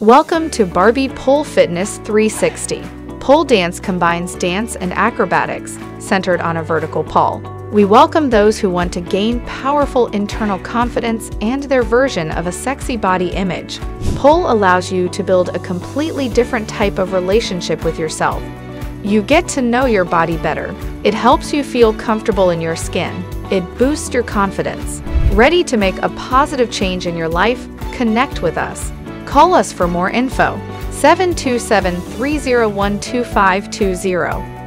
Welcome to Barbie Pole Fitness 360. Pole dance combines dance and acrobatics, centered on a vertical pole. We welcome those who want to gain powerful internal confidence and their version of a sexy body image. Pole allows you to build a completely different type of relationship with yourself. You get to know your body better. It helps you feel comfortable in your skin. It boosts your confidence. Ready to make a positive change in your life? Connect with us. Call us for more info. 727 301 2520.